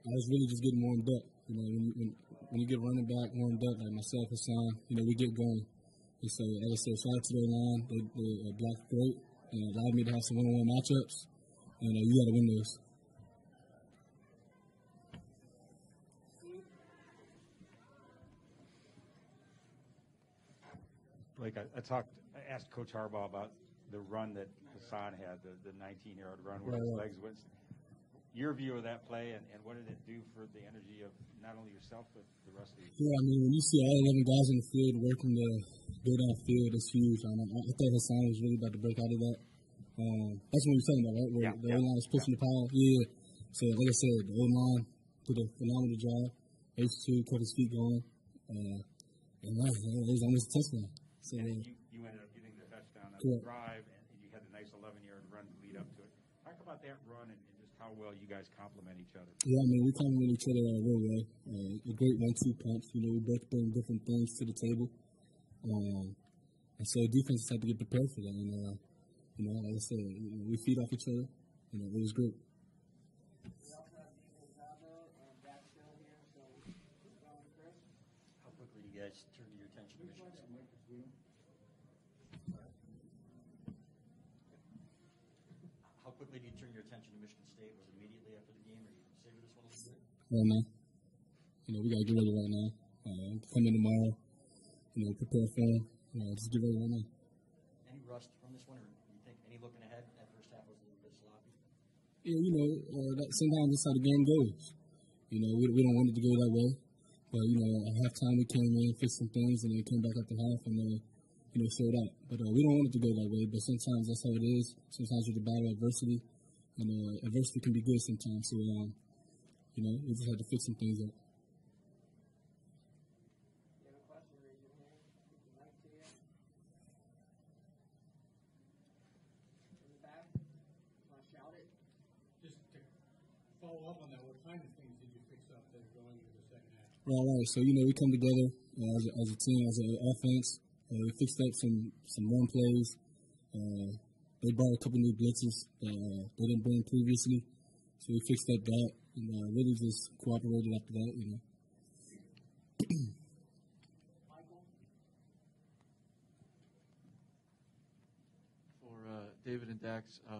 I was really just getting warmed up. You know, when you, when, when you get running back warmed up, like myself, Hassan, you know, we get going. And so, like I said, shout out to their line. They, they uh, blocked great and allowed me to have some one-on-one matchups. And uh, you got to win those. Blake, I, I talked, I asked Coach Harbaugh about the run that Hassan had, the, the 19-yard run where his Right, right. legs went. Your view of that play and, and what did it do for the energy of not only yourself but the rest of the Yeah, I mean, when you see all 11 guys in the field working to go downfield, it's huge. I, I thought Hassan was really about to break out of that. Um, that's what you were talking about, right? Where Yeah, the yeah, O-line was pushing the power. Yeah. So, like I said, the O-line did a phenomenal job. H2 kept his feet going. Uh, and that it was almost a touchdown. So, And you, you ended up getting the touchdown on the drive, and, and you had a nice 11-yard run to lead up to it. Talk about that run and, and just how well you guys complement each other. Yeah, I mean, we complement each other uh, real well. Uh, a great one-two punch. You know, we both bring different things to the table. Um, and so defenses have to get prepared for that. And, uh, you know, like I said, you know, we feed off each other. You know, it was great. We also have Nico Zabo and Jack Still here, so let's go with Chris. How quickly do you guys turn your attention to Michigan State? How quickly do you turn your attention to Michigan State? Was it immediately after the game, or you savor this one a little bit? Right now, you know, we got to get ready right now. Uh, come in tomorrow, you know, prepare for them. You know, just get ready right now. Any rust from this one, or do you think any looking ahead? That first half was a little bit sloppy. Yeah, you know, uh, that, sometimes that's how the game goes. You know, we, we don't want it to go that way. But, you know, at halftime we came in, fixed some things, and then came back after half and, uh, you know, showed out. But uh, we don't want it to go that way. But sometimes that's how it is. Sometimes with the battle adversity, and uh, adversity can be good sometimes. So, um, you know, we just had to fix some things up. If you have a question, raise your hand. Get the mic to you. In the back, want to shout it? Just to follow up on that, what kind of things did you fix up that are going into the second half? Right, right. So you know, we come together uh, as, a, as a team, as an offense. Uh, we fixed up some some run plays. Uh, they brought a couple new blitzes that uh, they didn't bring previously, so we fixed up that and uh, really just cooperated after that. You know. For uh, David and Dax, um,